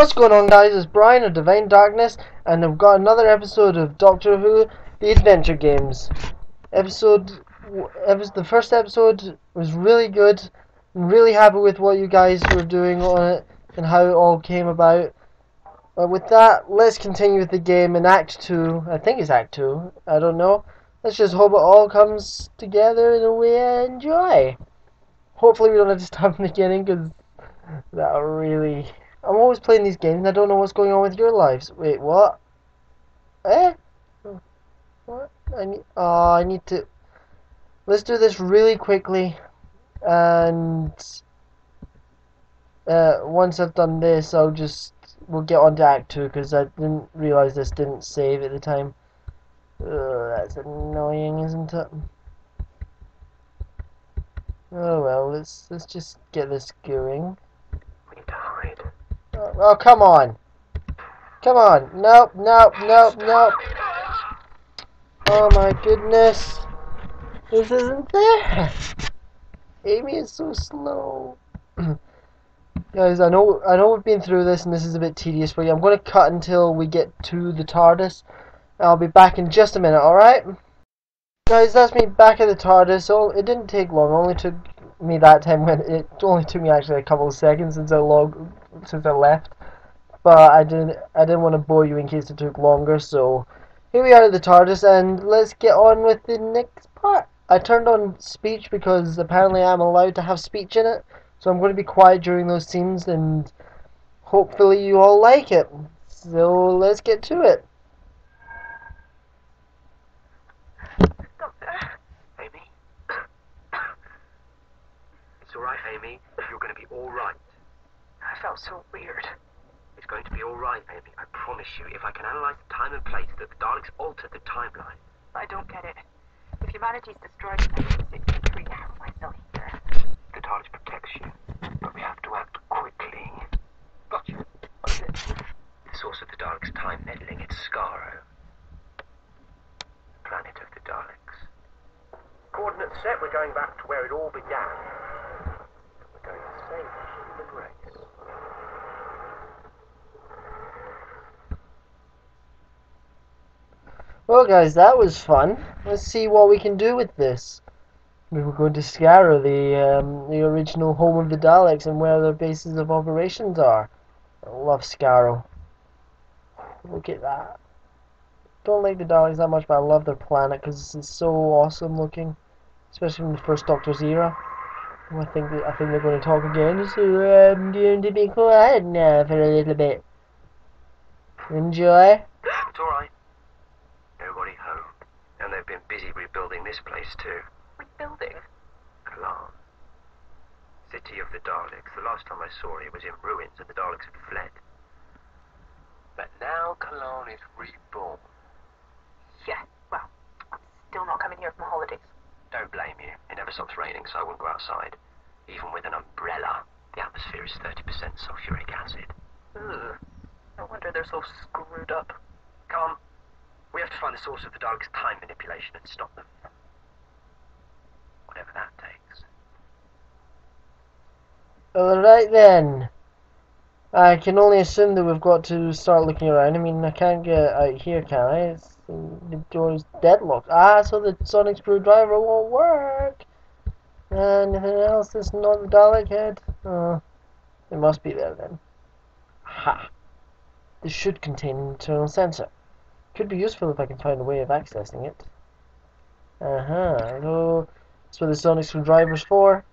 What's going on guys, it's Brian of Devine Darkness and I've got another episode of Doctor Who The Adventure Games. Episode, episode the first episode was really good. I'm really happy with what you guys were doing on it and how it all came about. But with that, let's continue with the game in Act 2. I think it's Act 2, I don't know. Let's just hope it all comes together in a way I enjoy. Hopefully we don't have to start from the beginning because that'll really I'm always playing these games and I don't know what's going on with your lives. Wait, what? Eh? What? I need, oh, I need to... Let's do this really quickly. And... Uh, once I've done this, I'll just... We'll get on to Act 2, because I didn't realise this didn't save at the time. Ugh, that's annoying, isn't it? Oh well, let's let's just get this going. We need to hide. Oh, come on. Come on. Nope, nope, nope, nope. Oh my goodness. This isn't there. Amy is so slow. Guys, I know I know we've been through this and this is a bit tedious for you. I'm going to cut until we get to the TARDIS. I'll be back in just a minute, alright? Guys, that's me back at the TARDIS. Oh, it didn't take long. It only took me that time when it only took me actually a couple of seconds since I log since I left. But I didn't I didn't want to bore you in case it took longer, so here we are at the TARDIS and let's get on with the next part. I turned on speech because apparently I'm allowed to have speech in it, so I'm going to be quiet during those scenes and hopefully you all like it. So let's get to it. Amy? it's alright, Amy. You're going to be alright. Felt so weird. It's going to be alright, Amy. I promise you. If I can analyze the time and place that the Daleks altered the timeline. I don't get it. If humanity's destroyed in 1963, how am I still here? The Daleks protects you, but we have to act quickly. Gotcha. It? The source of the Daleks' time meddling, it's Skaro. The planet of the Daleks. Coordinates set, we're going back to where it all began. We're going to save the human race. Well guys, that was fun. Let's see what we can do with this. We were going to Skaro, the um, the original home of the Daleks, and where their bases of operations are. I love Skaro. Look at that. Don't like the Daleks that much, but I love their planet because it's so awesome looking, especially from the first Doctor's era. I think I think they're going to talk again, so I'm going to be quiet now for a little bit. Enjoy. It's alright. Everybody home. And they've been busy rebuilding this place too. Rebuilding? Kaalann. City of the Daleks. The last time I saw it, it was in ruins and the Daleks had fled. But now Kaalann is reborn. Yeah, well, I'm still not coming here for my holidays. Don't blame you. It never stops raining, so I wouldn't go outside. Even with an umbrella, the atmosphere is 30% sulfuric acid. Ugh. No wonder they're so screwed up. Come on. We have to find the source of the Daleks' time manipulation and stop them. Whatever that takes. Alright then. I can only assume that we've got to start looking around. I mean, I can't get out here, can I? It's, the door's deadlocked. Ah, so the sonic screwdriver won't work. Anything else that's not the Dalek head? Oh, it must be there then. Ha! This should contain an internal sensor. Could be useful if I can find a way of accessing it. Uh-huh. So, that's what the sonic screwdriver's for.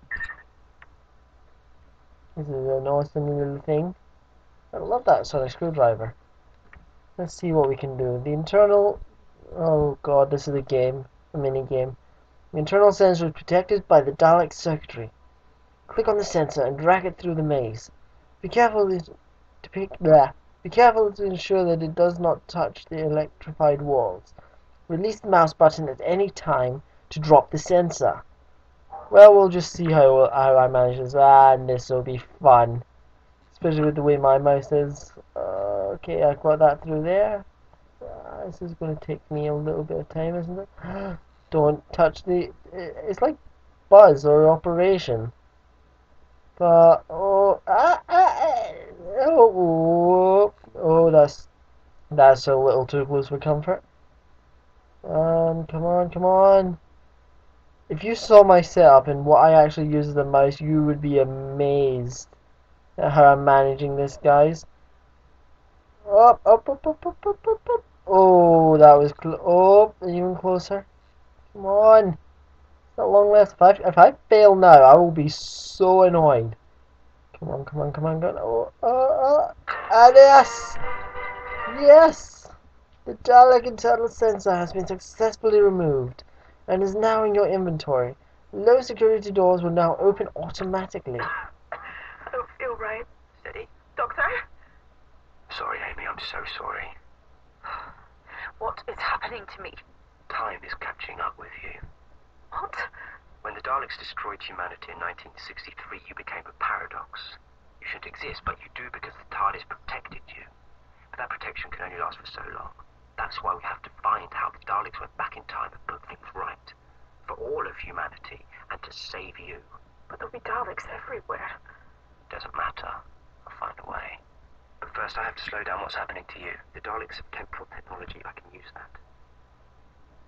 This is an awesome little thing. I love that sonic screwdriver. Let's see what we can do. The internal... Oh god, this is a game. A mini game. The internal sensor is protected by the Dalek circuitry. Click on the sensor and drag it through the maze. Be careful to pick... Blah. Be careful to ensure that it does not touch the electrified walls. Release the mouse button at any time to drop the sensor. Well, we'll just see how, how I manage this. Ah, and this will be fun. Especially with the way my mouse is. Uh, okay, I got that through there. Uh, this is going to take me a little bit of time, isn't it? Don't touch the... It's like Buzz or Operation. But, oh, ah, ah, ah, oh, know that's that's a little too close for comfort. Um, come on, come on. If you saw my setup and what I actually use as a mouse, you would be amazed at how I'm managing this, guys. Up, up, up, up, up, up, up, up. Oh, that was close. Oh, even closer. Come on. It's not long left. If I, if I fail now, I will be so annoyed. Come on, come on, come on, go. Oh, oh, oh. And yes! Yes! The Dalek internal sensor has been successfully removed and is now in your inventory. Low security doors will now open automatically. I don't feel right. Steady. Doctor? Sorry, Amy, I'm so sorry. What is happening to me? Time is catching up with you. What? When the Daleks destroyed humanity in 1963, you became a paradox. You shouldn't exist, but you do because the TARDIS protected you. But that protection can only last for so long. That's why we have to find how the Daleks went back in time and put things right. For all of humanity, and to save you. But there'll be Daleks everywhere. Doesn't matter. I'll find a way. But first I have to slow down what's happening to you. The Daleks have temporal technology. I can use that.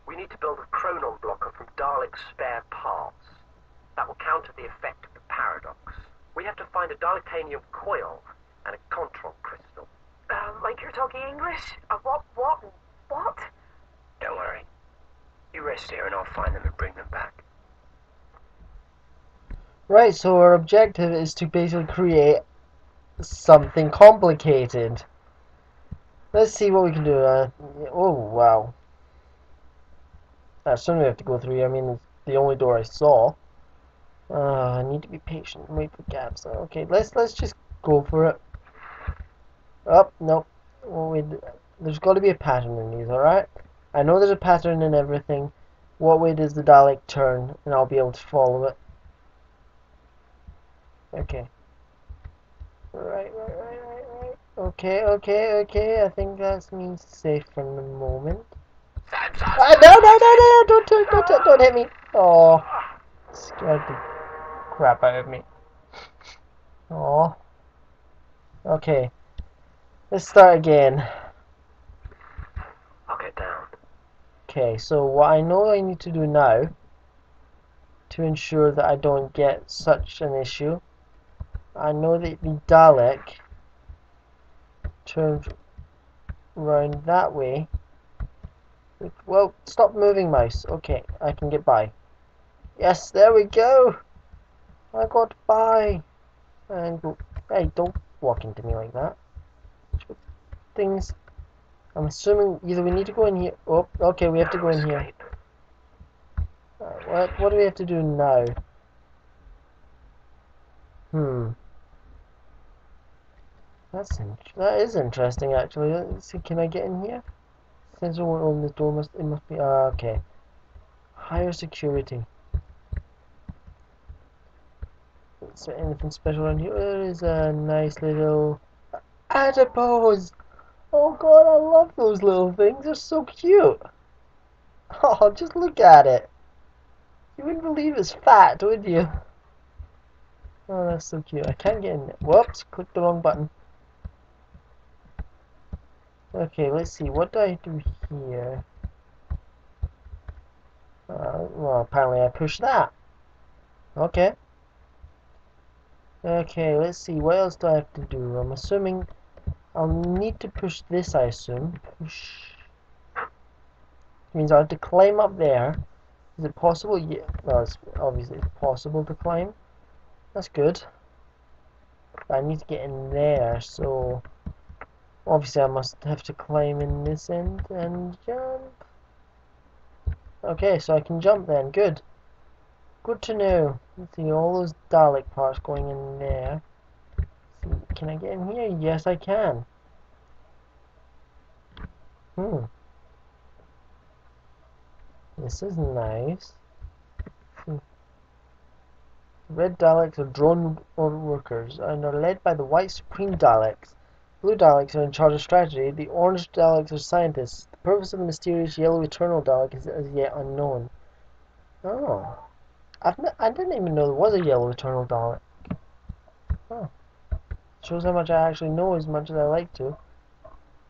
We need to build a chronon blocker from Dalek spare parts. That will counter the effect of the paradox. We have to find a Dalekanium coil and a Contron crystal. Um, like you're talking English? Uh, what? What? What? Don't worry. You rest here and I'll find them and bring them back. Right, so our objective is to basically create something complicated. Let's see what we can do. Uh, oh, wow. I certainly have to go through here. I mean, it's the only door I saw. Uh, I need to be patient and wait for gaps. Okay, let's let's just go for it. Oh, no. Well, wait, there's got to be a pattern in these, alright? I know there's a pattern in everything. What way does the Dalek turn? And I'll be able to follow it. Okay. Right, right, right, right, right. Okay, okay, okay. I think that's me safe for the moment. Ah, no, no, no, no, don't, don't, don't, don't, don't hit me. Oh, scared the crap out of me. Oh. Okay. Let's start again. I'll get down. Okay, so what I know I need to do now to ensure that I don't get such an issue, I know that the Dalek turned round that way. Well, stop moving, mouse. Okay, I can get by. Yes, there we go. I got by. And. Hey, don't walk into me like that. Things. I'm assuming either we need to go in here. Oh, okay, we have to go in here. What what do we have to do now? Hmm. That's in that is interesting actually. Let's see, can I get in here? Sensor won't open the door. Must it must be ah okay. Higher security. Is there anything special on here? There is a nice little adipose. Oh god, I love those little things. They're so cute. Oh, just look at it. You wouldn't believe it's fat, would you? Oh, that's so cute. I can't get in there. Whoops, clicked the wrong button. Okay, let's see. What do I do here? Uh, well, apparently I pushed that. Okay. Okay, let's see. What else do I have to do? I'm assuming I'll need to push this, I assume. Push. Means I have to climb up there. Is it possible? Yeah. Well, it's obviously possible to climb. That's good. But I need to get in there, so obviously I must have to climb in this end and jump. Okay, so I can jump then. Good. Good to know. Let's see all those Dalek parts going in there. See, can I get in here? Yes, I can. Hmm. This is nice. Hmm. Red Daleks are drone workers and are led by the White Supreme Daleks. Blue Daleks are in charge of strategy. The Orange Daleks are scientists. The purpose of the mysterious Yellow Eternal Dalek is as yet unknown. Oh. I didn't even know there was a Yellow Eternal Dalek. Oh. Shows how much I actually know as much as I like to.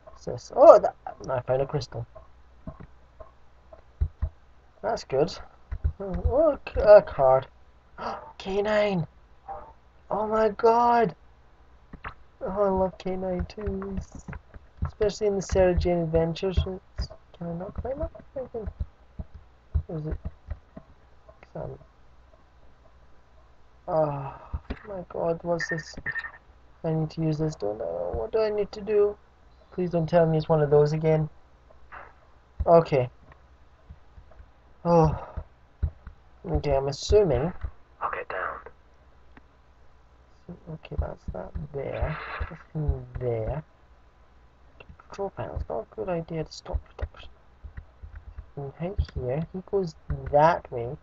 What's this? Oh, that, I found a crystal. That's good. Oh, a, card. K9! Oh my god! Oh, I love K9 too. Especially in the Sarah Jane Adventures. Can I not climb up? Is it? Um, oh my god, what's this? I need to use this, don't know. What do I need to do? Please don't tell me it's one of those again. Okay. Oh. Okay, I'm assuming. I'll get down. Okay, that's that there. There. Control panel. It's not a good idea to stop production. And right here, he goes that way.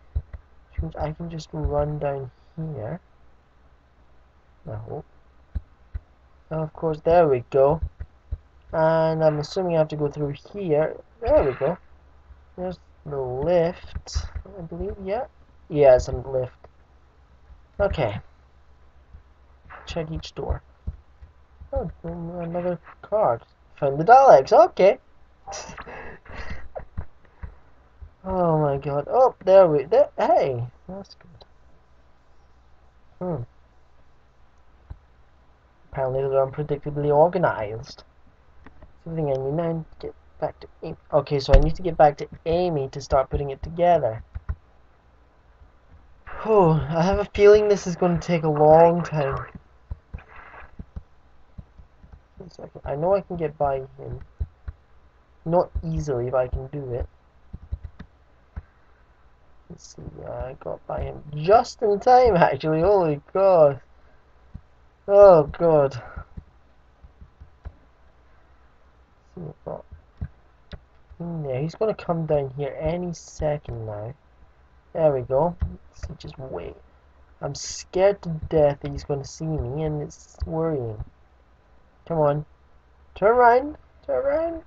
Which means I can just run down here. I hope. Of course, there we go. And I'm assuming I have to go through here. There we go. There's the lift, I believe. Yeah. Yeah, it's a lift. Okay. Check each door. Oh, another card. Found the Daleks. Okay. oh my god. Oh, there we. There, hey, that's good. Hmm. Apparently they're unpredictably organized. Something I need to get back to Amy. Okay, so I need to get back to Amy to start putting it together. Oh, I have a feeling this is going to take a long time. I know I can get by him. Not easily, but I can do it. Let's see, I got by him just in time actually, holy god. Oh god. there. He's gonna come down here any second now. There we go. So just wait. I'm scared to death that he's gonna see me and it's worrying. Come on. Turn around. Turn around.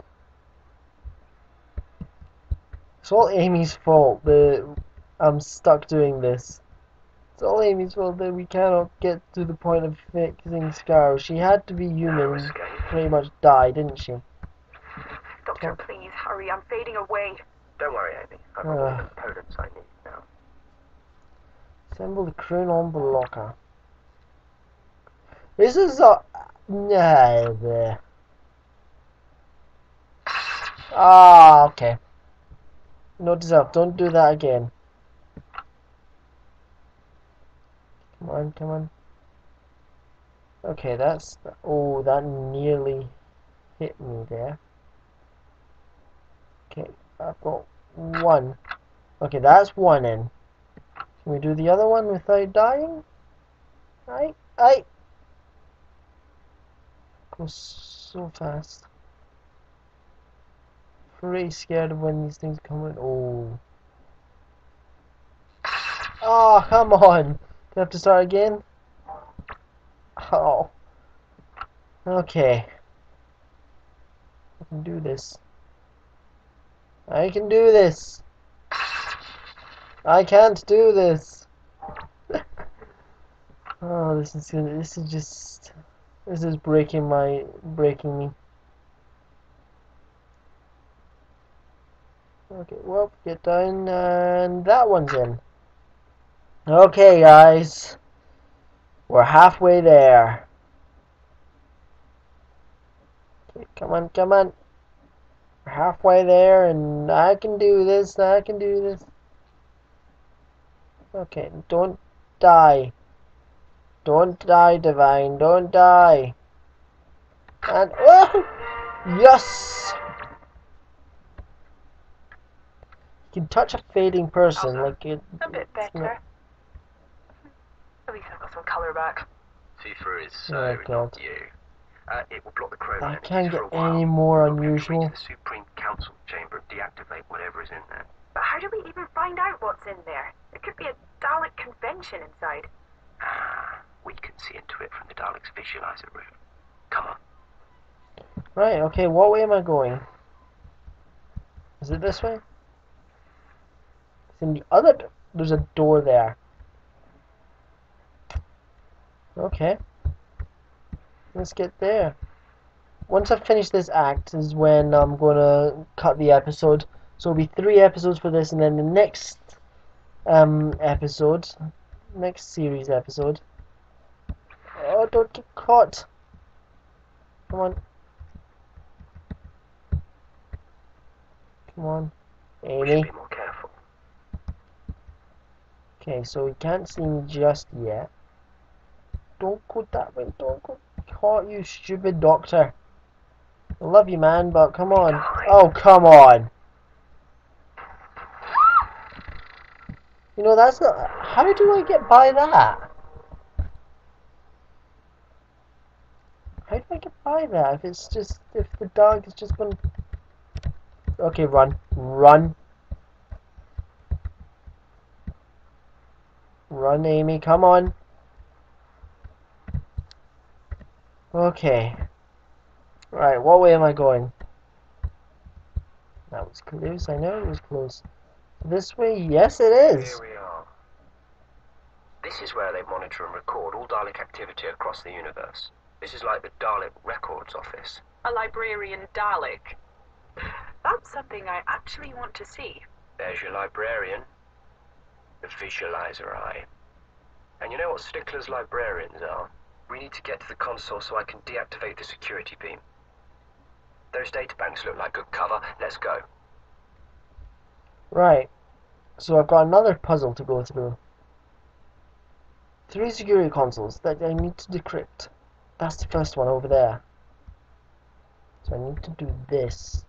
It's all Amy's fault that I'm stuck doing this. It's all Amy's fault that we cannot get to the point of fixing Scar. She had to be human and pretty much die, didn't she? Doctor, please hurry. I'm fading away. Don't worry, Amy. I've got all Uh. the components I need now. Assemble the Chronon blocker. This is a... Nah, there. Ah, okay. Note to self, don't do that again. Come on, come on. Okay, that's... Oh, that nearly hit me there. Okay, I've got one. Okay, that's one in. Can we do the other one without dying? I, I. Goes so fast. Pretty scared of when these things come in. Oh. Oh, come on. I have to start again? Oh. Okay. I can do this. I can do this. I can't do this. oh, this is gonna, this is just this is breaking my breaking me. Okay, well, get down and that one's in. Okay, guys. We're halfway there. Okay, come on, come on. We're halfway there and I can do this, I can do this. Okay, don't die. Don't die, Devine. Don't die. And oh, yes. You can touch a fading person like it. A bit better. Not- At least I've got some colour back. See through is so, Oh, not you. Uh, it will block the crow I can't get any more unusual. to the Supreme Council chamber and deactivate whatever is in there. But how do we even find out what's in there? There could be a Dalek convention inside. Ah, we can see into it from the Daleks' visualizer room. Come on. Right. Okay. What way am I going? Is it this way? It's in the other. d- There's a door there. Okay. Let's get there. once I've finished this act is when I'm gonna cut the episode. So it'll be three episodes for this, and then the next um episode, next series episode. Oh, don't get caught! Come on. Come on, We Amy. should be more careful. Okay, so he can't see me just yet. Don't go that way. Don't go. Caught you, stupid doctor. I love you, man, but come on. Oh, come on. You know, that's not. How do I get by that? How do I get by that if it's just. If the dog is just going. Okay, run. Run. Run, Amy, come on. Okay. Right, what way am I going? That was close, I know it was close. This way? Yes, it is. Here we are. This is where they monitor and record all Dalek activity across the universe. This is like the Dalek Records Office. A librarian Dalek. That's something I actually want to see. There's your librarian. The visualizer eye. And you know what Stickler's librarians are? We need to get to the console so I can deactivate the security beam. Those databanks look like good cover. Let's go. Right. So I've got another puzzle to go through. Three security consoles that I need to decrypt. That's the first one over there. So I need to do this.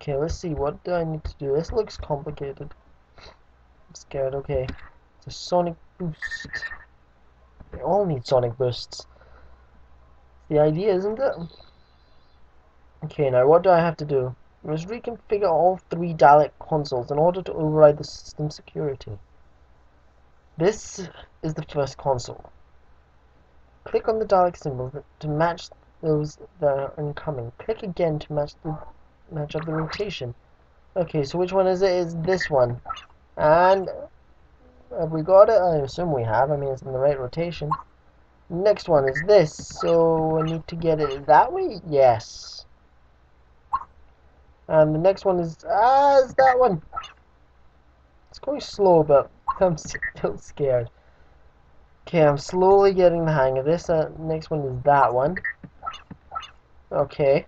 Okay, let's see. What do I need to do? This looks complicated. I'm scared. Okay. It's a sonic boost. They all need sonic boosts. The idea, isn't it? Okay, now what do I have to do? I must reconfigure all three Dalek consoles in order to override the system security. This is the first console. Click on the Dalek symbol to match those that are incoming. Click again to match the match up the rotation. Okay, so which one is it? Is this one? And have we got it? I assume we have. I mean, it's in the right rotation. Next one is this. So I need to get it that way. Yes. And the next one is ah, it's that one. It's going slow, but I'm still scared. Okay, I'm slowly getting the hang of this. Uh, next one is that one. Okay.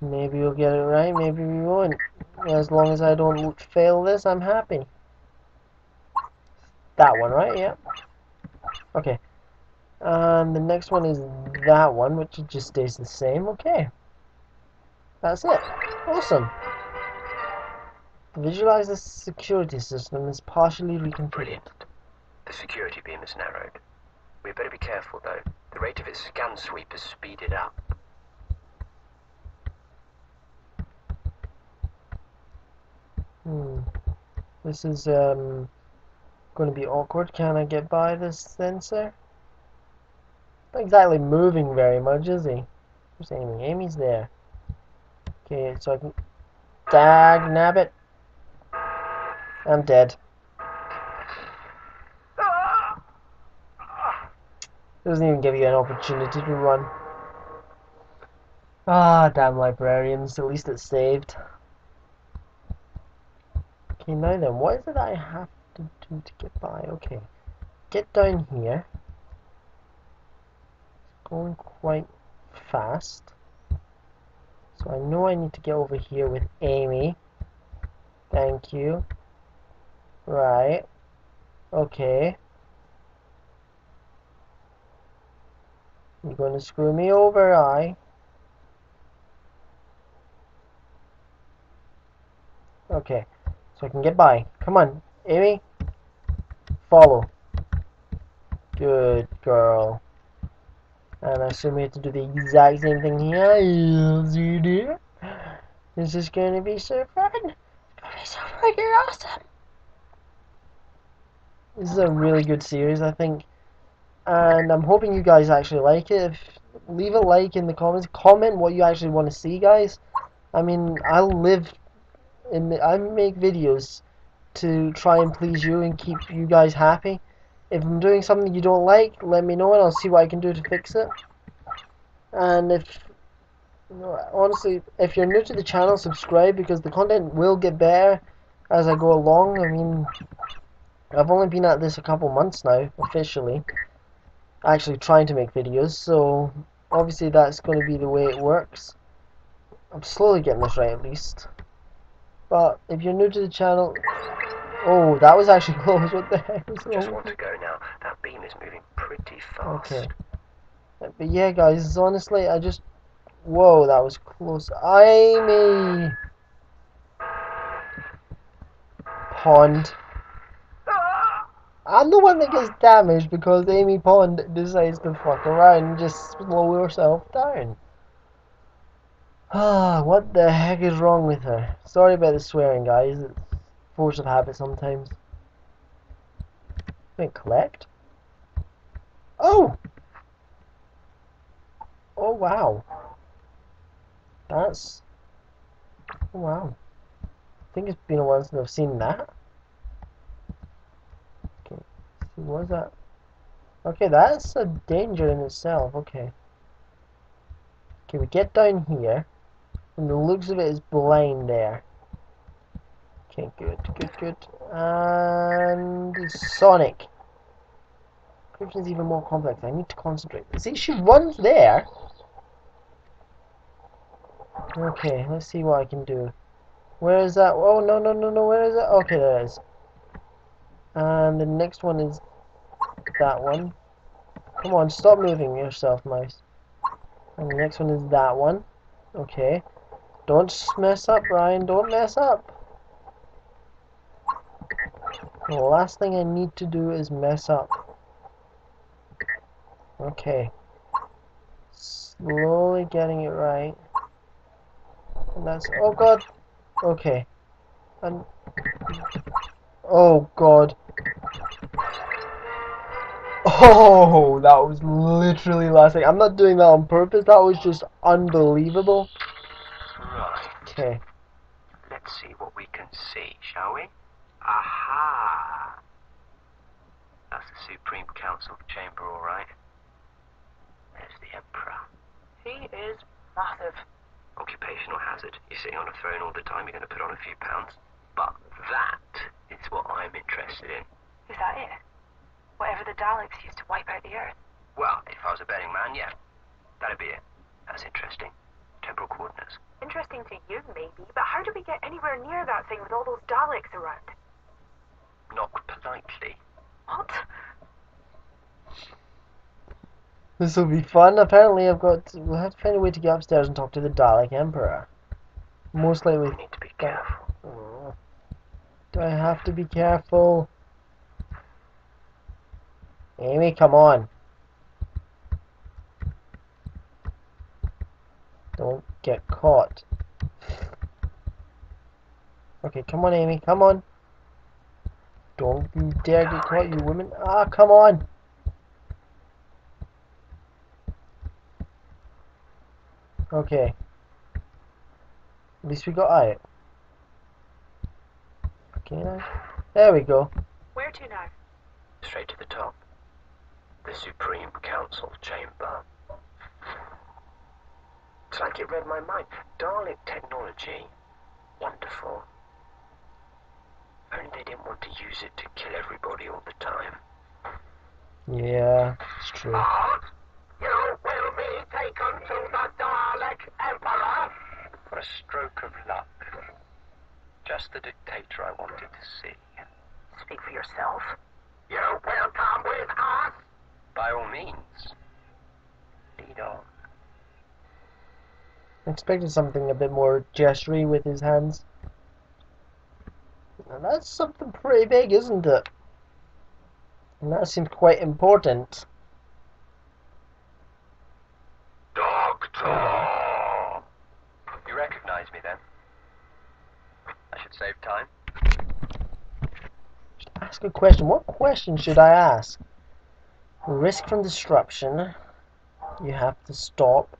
Maybe we'll get it right, maybe we won't. As long as I don't fail this, I'm happy. That one, right? Yeah. Okay. And the next one is that one, which just stays the same. Okay. That's it. Awesome. Visualize the security system is partially reconfigured. Brilliant. The security beam is narrowed. We better be careful though. The rate of its scan sweep has speeded up. Hmm. This is um going to be awkward. Can I get by this sensor? Not exactly moving very much, is he? Where's Amy? Amy's there. Okay, so I can dag nabbit. I'm dead. Doesn't even give you an opportunity to run. Ah, damn librarians. At least it's saved. Okay, now then, what is it I have to do to get by? Okay, get down here. It's going quite fast. So I know I need to get over here with Amy. Thank you. Right. Okay. You're going to screw me over, I. Okay. So I can get by. Come on, Amy. Follow. Good girl. And I assume we have to do the exact same thing here. Yes, you do. This is going to be so fun. To be so freaking awesome. This is a really good series, I think. And I'm hoping you guys actually like it. If, leave a like in the comments. Comment what you actually want to see, guys. I mean, I live in the, I make videos to try and please you and keep you guys happy. If I'm doing something you don't like, let me know and I'll see what I can do to fix it. And if you know, honestly, if you're new to the channel, subscribe because the content will get better as I go along. I mean, I've only been at this a couple months now, officially. Actually trying to make videos, so obviously that's going to be the way it works. I'm slowly getting this right at least. But if you're new to the channel, oh, that was actually close. What the heck was Just want to go now. That beam is moving pretty fast. Okay. But yeah, guys, honestly, I just, whoa, that was close. Amy, pond. I'm the one that gets damaged because Amy Pond decides to fuck around and just slow herself down. Ah, what the heck is wrong with her? Sorry about the swearing, guys. It's force of habit sometimes. Wait, collect? Oh! Oh, wow. That's... Oh, wow. I think it's been a while since I've seen that. Okay, see, what is that? Okay, that's a danger in itself, okay. Okay, we get down here. And the looks of it is blind there. Okay, good, good, good. And Sonic. Description is even more complex. I need to concentrate. See, she runs there. Okay, let's see what I can do. Where is that? Oh, no, no, no, no. Where is that? Okay, there it is. And the next one is that one. Come on, stop moving yourself, mouse. And the next one is that one. Okay. Don't mess up, Ryan. Don't mess up. The last thing I need to do is mess up. Okay. Slowly getting it right. And that's oh god. Okay. And oh god. Oh, that was literally last thing. I'm not doing that on purpose. That was just unbelievable. Right. Okay. Let's see what we can see, shall we? Aha! Supreme Council chamber, all right. There's the Emperor. He is massive. Occupational hazard. You're sitting on a throne all the time, you're going to put on a few pounds. But that is what I'm interested in. Is that it? Whatever the Daleks used to wipe out the Earth. Well, if I was a betting man, yeah. That'd be it. That's interesting. Temporal coordinates. Interesting to you, maybe, but how do we get anywhere near that thing with all those Daleks around? Knock politely. What? This will be fun. Apparently, I've got. To, we'll have to find a way to get upstairs and talk to the Dalek Emperor. Most likely. We need to be careful. Oh. Do I have to be careful? Amy, come on. Don't get caught. Okay, come on, Amy, come on. Don't you dare get caught, you women. Ah, come on. Okay. At least we got it. Okay, now. There we go. Where to now? Straight to the top. The Supreme Council chamber. It's like it read my mind. Dalek technology. Wonderful. Only they didn't want to use it to kill everybody all the time. Yeah, it's true. Ah, you will be taken to the Dalek Emperor. For a stroke of luck. Just the dictator I wanted to see. Speak for yourself. You will come with us. By all means. Lead on. I expected something a bit more gestury with his hands. That's something pretty big, isn't it? And that seems quite important. Doctor! You recognize me then? I should save time. Ask a question. What question should I ask? Risk from disruption. You have to stop.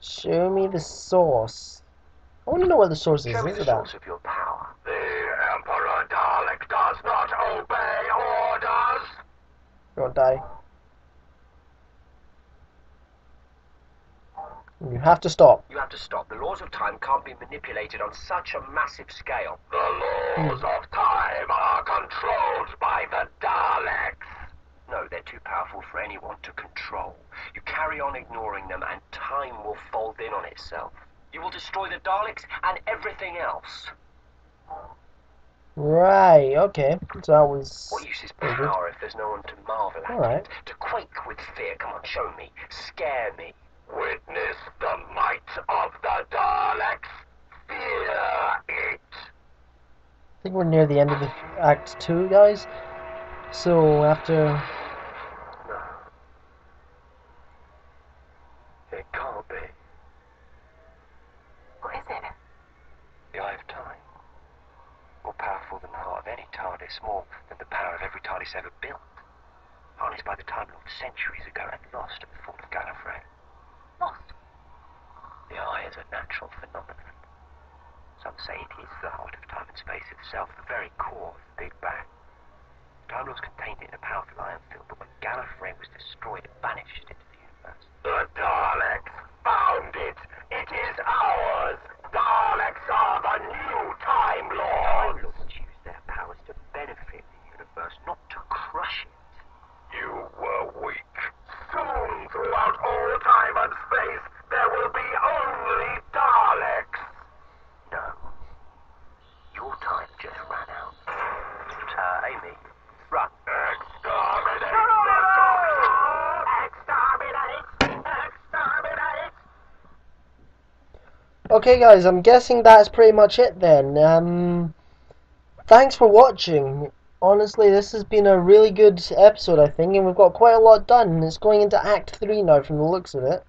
Show me the source. I want to know what the source is. Show me Is the it that? source of your power. Don't die. You have to stop. You have to stop. The laws of time can't be manipulated on such a massive scale. The laws of time are controlled by the Daleks. No, they're too powerful for anyone to control. You carry on ignoring them, and time will fold in on itself. You will destroy the Daleks and everything else. Right, okay. So I was... What use is Mhm. power if there's no one to marvel at Alright. it? To quake with fear? Come on, show me. Scare me. Witness the might of the Daleks. Fear it. I think we're near the end of the Act 2, guys. So, after... No. It can't be. What is it? The Eye of Time. More powerful than the heart of any TARDIS, more than the power of every TARDIS ever built. Harnessed by the Time Lord centuries ago and lost at the fall of Gallifrey. Lost. The eye is a natural phenomenon. Some say it is the heart of time and space itself, the very core of the Big Bang. The Time Lords contained it in a powerful ion field, but when Gallifrey was destroyed, it vanished into the universe. The Daleks found it. It is ours. Daleks are the new Time Time Lords. Lords use their powers to benefit the universe, not to crush it. You were weak. Soon, throughout all time and space, there will be only Daleks. No. Your time just ran out. Uh, Amy, run. Exterminate the Daleks! Exterminate! Exterminate! Okay, guys, I'm guessing that's pretty much it then. Um, thanks for watching. Honestly, this has been a really good episode, I think, and we've got quite a lot done. It's going into Act 3 now from the looks of it.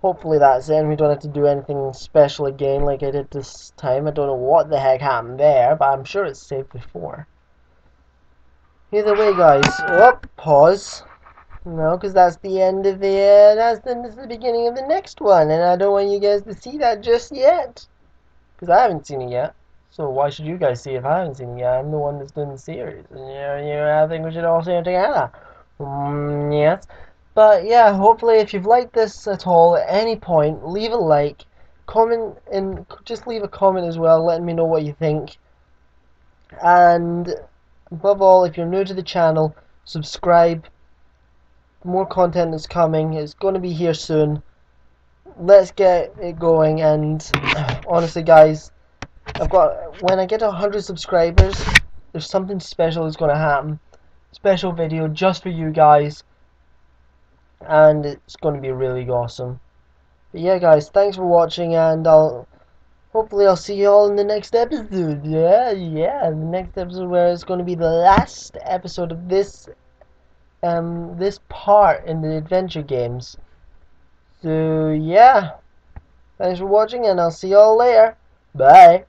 Hopefully that's it, and we don't have to do anything special again like I did this time. I don't know what the heck happened there, but I'm sure it's saved before. Either way, guys, oh, pause. No, because that's the end of the, uh, that's the, that's the beginning of the next one, and I don't want you guys to see that just yet. Because I haven't seen it yet. So why should you guys see it if I haven't seen it yet? I'm the one that's doing the series. And yeah, yeah, I think we should all see it together. Mm, yes. But yeah, hopefully if you've liked this at all at any point, leave a like, comment, and just leave a comment as well, letting me know what you think. And above all, if you're new to the channel, subscribe. More content is coming. It's going to be here soon. Let's get it going. And honestly, guys, I've got when I get to 100 subscribers, there's something special that's going to happen. Special video just for you guys, and it's going to be really awesome. But yeah, guys, thanks for watching, and I'll hopefully I'll see you all in the next episode. Yeah, yeah, the next episode where it's going to be the last episode of this um this part in the adventure games. So yeah, thanks for watching, and I'll see you all later. Bye.